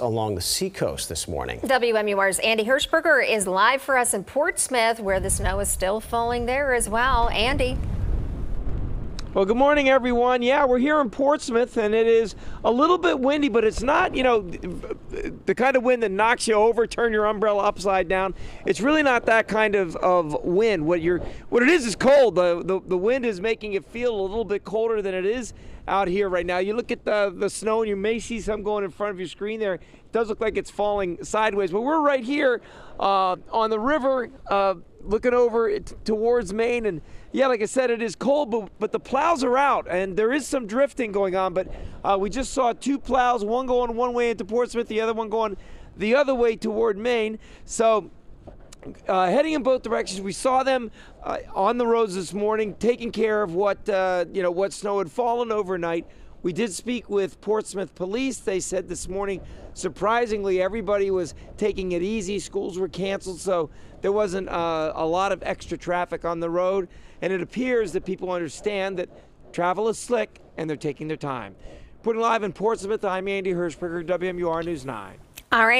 along the seacoast this morning. WMUR's Andy Hershberger is live for us in Portsmouth, where the snow is still falling there as well. Andy. Well, good morning, everyone. Yeah, we're here in Portsmouth, and it is a little bit windy, but it's not, you know, the kind of wind that knocks you over, turn your umbrella upside down. It's really not that kind of, of wind. What you're, what it is is cold. The, the the wind is making it feel a little bit colder than it is out here right now. You look at the the snow, and you may see some going in front of your screen there. It does look like it's falling sideways, but we're right here uh, on the river. Uh, looking over towards Maine. And yeah, like I said, it is cold, but, but the plows are out and there is some drifting going on. But uh, we just saw two plows, one going one way into Portsmouth, the other one going the other way toward Maine. So uh, heading in both directions. We saw them uh, on the roads this morning, taking care of what uh, you know what snow had fallen overnight. We did speak with Portsmouth Police. They said this morning, surprisingly, everybody was taking it easy. Schools were canceled, so there wasn't uh, a lot of extra traffic on the road. And it appears that people understand that travel is slick and they're taking their time. Putting live in Portsmouth, I'm Andy Hershberger, WMUR News 9. All right.